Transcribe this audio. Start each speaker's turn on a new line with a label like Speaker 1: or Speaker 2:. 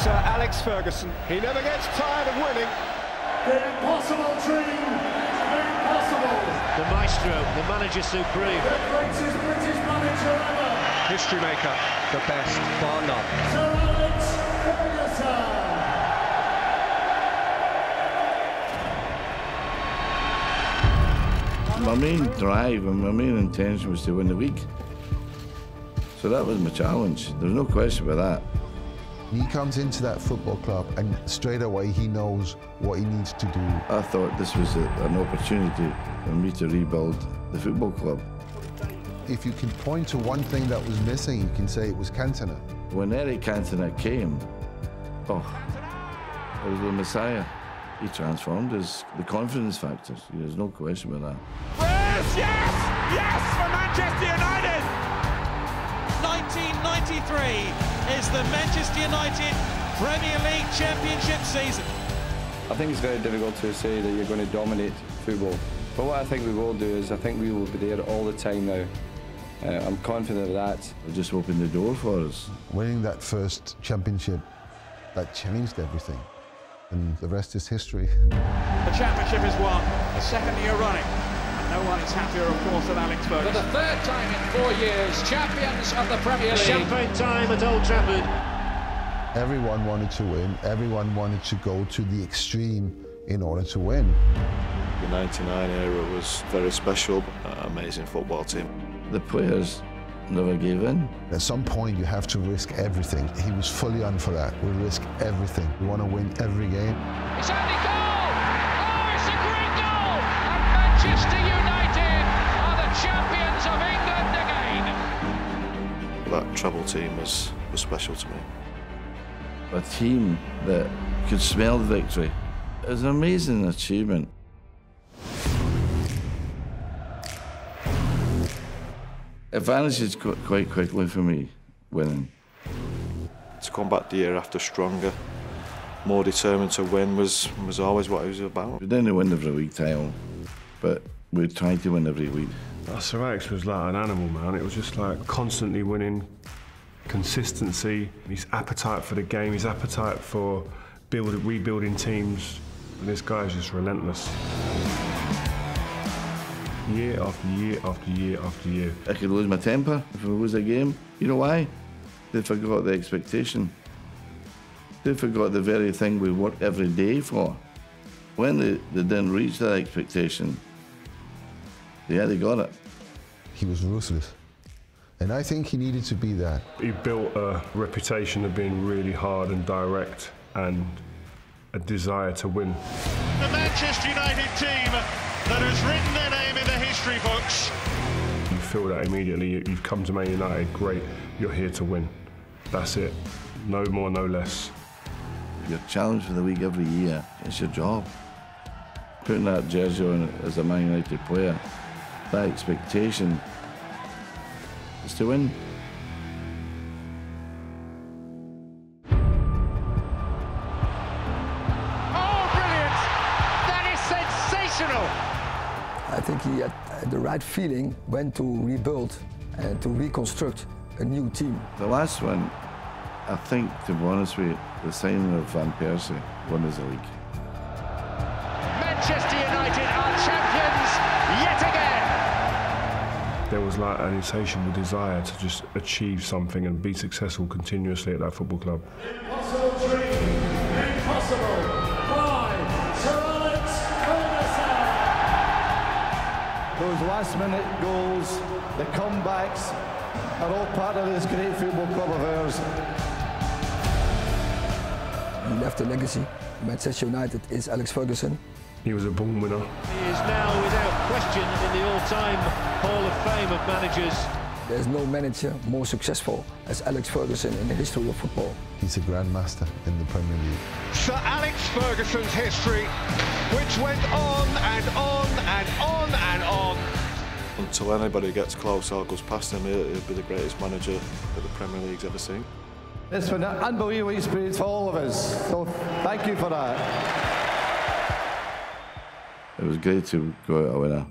Speaker 1: Sir Alex Ferguson. He never gets tired of winning.
Speaker 2: The impossible dream made possible.
Speaker 3: The maestro, the manager supreme.
Speaker 2: The greatest British manager ever.
Speaker 1: History maker. The best, bar none.
Speaker 2: Sir Alex Ferguson.
Speaker 4: My main drive and my main intention was to win the league. So that was my challenge. There's no question about that.
Speaker 5: He comes into that football club and straight away he knows what he needs to do.
Speaker 4: I thought this was a, an opportunity for me to rebuild the football club.
Speaker 5: If you can point to one thing that was missing, you can say it was Cantona.
Speaker 4: When Eric Cantona came, oh, it was the Messiah. He transformed us, the confidence factor, There's no question about that.
Speaker 6: Yes, yes, yes for Manchester United. 1993 is the Manchester United Premier League Championship season.
Speaker 7: I think it's very difficult to say that you're going to dominate football. But what I think we will do is I think we will be there all the time now. Uh, I'm confident of that.
Speaker 4: It just opened the door for us.
Speaker 5: Winning that first championship, that changed everything. And the rest is history.
Speaker 6: The championship is won, the second year running. And no one is happier, of course, than Alex Ferguson.
Speaker 8: For the third time in four years, champions of the Premier League.
Speaker 3: Champagne time at Old Trafford.
Speaker 5: Everyone wanted to win. Everyone wanted to go to the extreme in order to win.
Speaker 9: The 99 era was very special, uh, amazing football team.
Speaker 4: The players never gave in.
Speaker 5: At some point, you have to risk everything. He was fully on for that. We risk everything. We want to win every game.
Speaker 8: It's Andy Cole!
Speaker 9: Treble team was, was special to me.
Speaker 4: A team that could smell the victory. Was an amazing achievement. It vanishes qu- quite quickly for me, winning.
Speaker 9: To come back the year after stronger, more determined to win was, was always what it was about.
Speaker 4: We didn't win every week title, but we tried to win every week.
Speaker 10: Alex was like an animal, man. It was just like constantly winning, consistency, his appetite for the game, his appetite for build, rebuilding teams. And this guy's just relentless. Year after year after year after year.
Speaker 4: I could lose my temper if I lose a game. You know why? They forgot the expectation. They forgot the very thing we work every day for. When they, they didn't reach that expectation, yeah, they got it.
Speaker 5: He was ruthless. And I think he needed to be that.
Speaker 10: He built a reputation of being really hard and direct and a desire to win.
Speaker 6: The Manchester United team that has written their name in the history books.
Speaker 10: You feel that immediately. You- You've come to Man United, great, you're here to win. That's it. No more, no less.
Speaker 4: You're challenged for the league every year. It's your job. Putting that jersey on as a Man United player, that expectation is to win.
Speaker 8: Oh, brilliant! That is sensational!
Speaker 11: I think he had had the right feeling when to rebuild and to reconstruct a new team.
Speaker 4: The last one, I think, to be honest with you, the signing of Van Persie won us the league.
Speaker 8: Manchester United
Speaker 10: There was like an insatiable desire to just achieve something and be successful continuously at that football club.
Speaker 2: Impossible dream made possible by Sir Alex Ferguson.
Speaker 1: Those last minute goals, the comebacks, are all part of this great football club of ours.
Speaker 11: He left a legacy. Manchester United is Alex Ferguson.
Speaker 10: He was a born winner.
Speaker 3: He is now, without question, in the all-time Hall of Fame of managers.
Speaker 11: There's no manager more successful as Alex Ferguson in the history of football.
Speaker 5: He's a grandmaster in the Premier League.
Speaker 1: Sir Alex Ferguson's history, which went on and on and on and on.
Speaker 9: Until anybody gets close or goes past him, he'll, he'll be the greatest manager that the Premier League's ever seen.
Speaker 1: It's been an unbelievable experience for all of us. So thank you for that.
Speaker 4: It was great to go out a winner.